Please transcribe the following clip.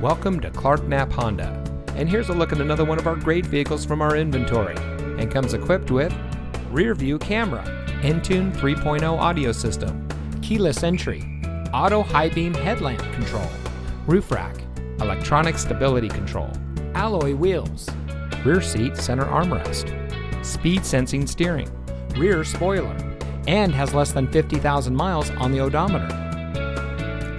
Welcome to Clark Knapp Honda. And here's a look at another one of our great vehicles from our inventory. And comes equipped with rear view camera, Entune 3.0 audio system, keyless entry, auto high beam headlamp control, roof rack, electronic stability control, alloy wheels, rear seat center armrest, speed sensing steering, rear spoiler, and has less than 50,000 miles on the odometer.